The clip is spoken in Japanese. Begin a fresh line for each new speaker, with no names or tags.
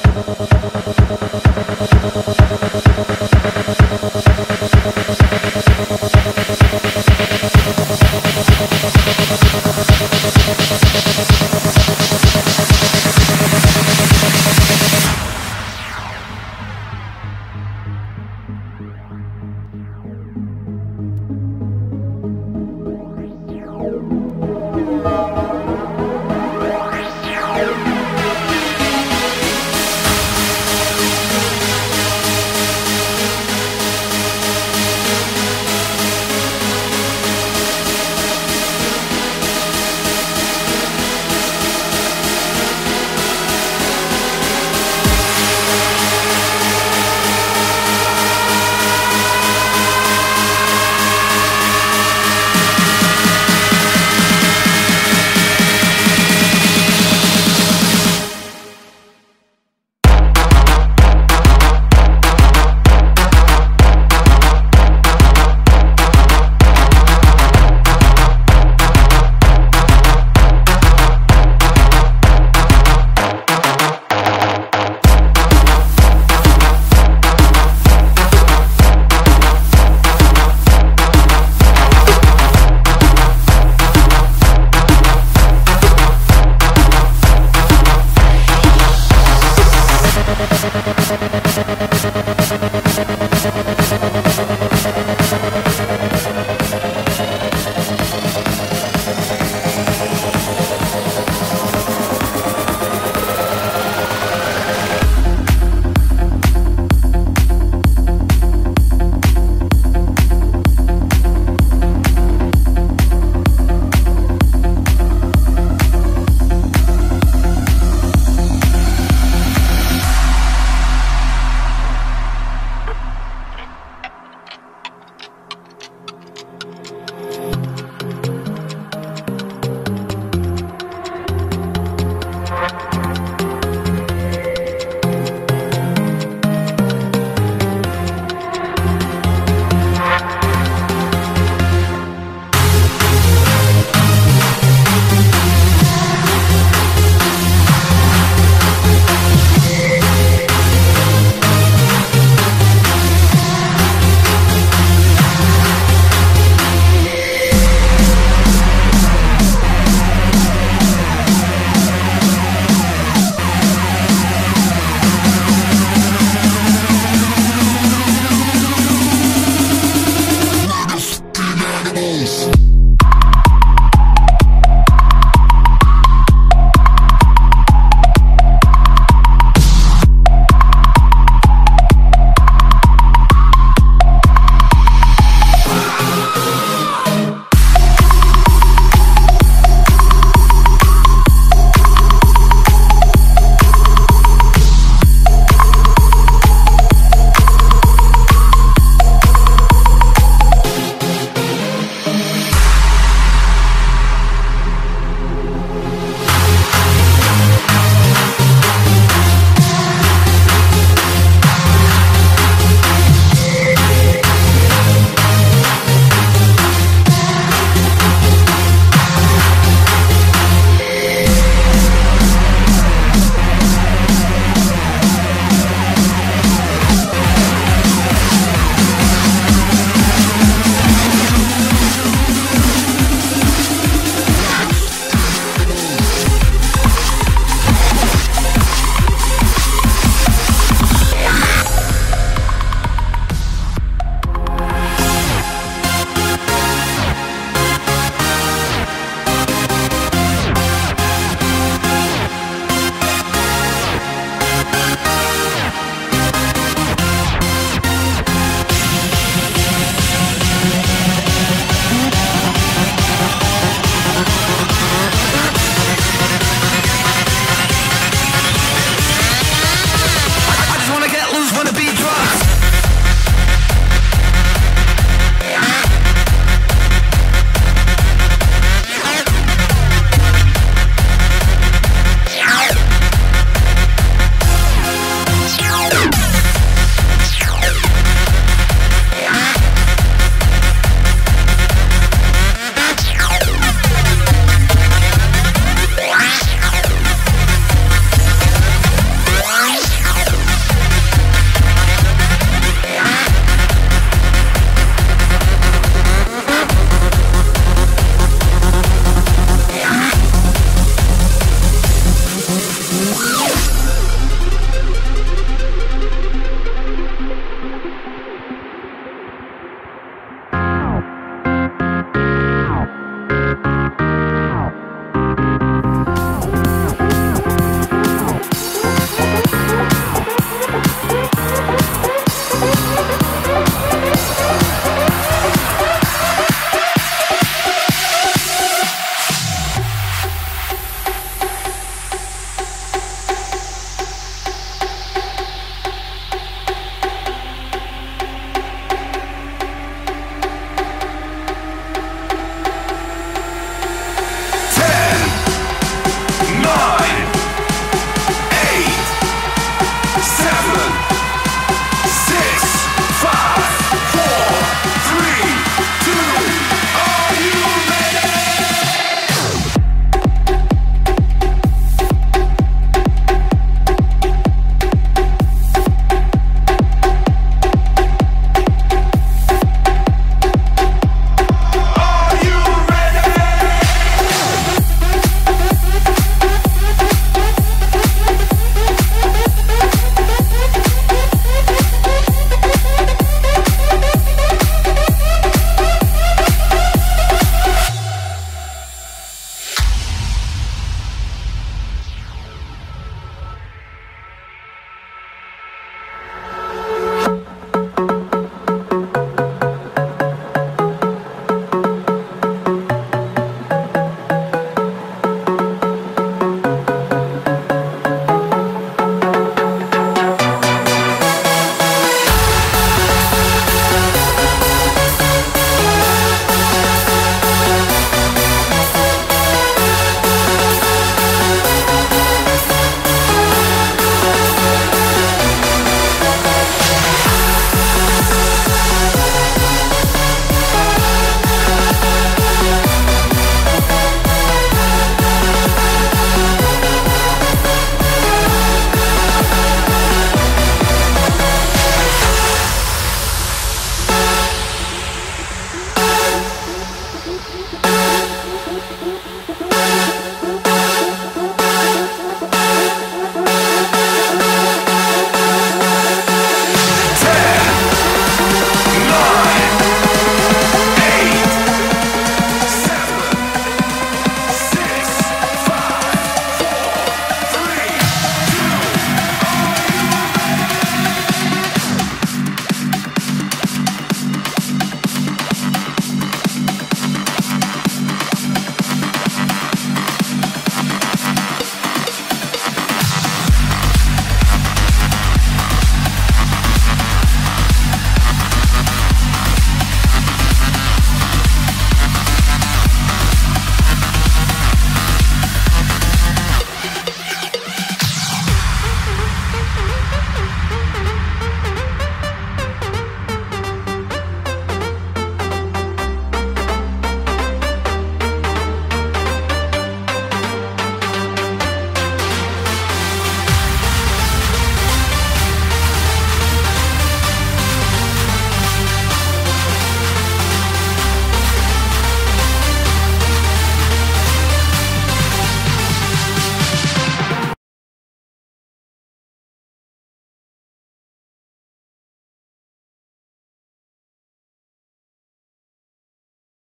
ただただただただ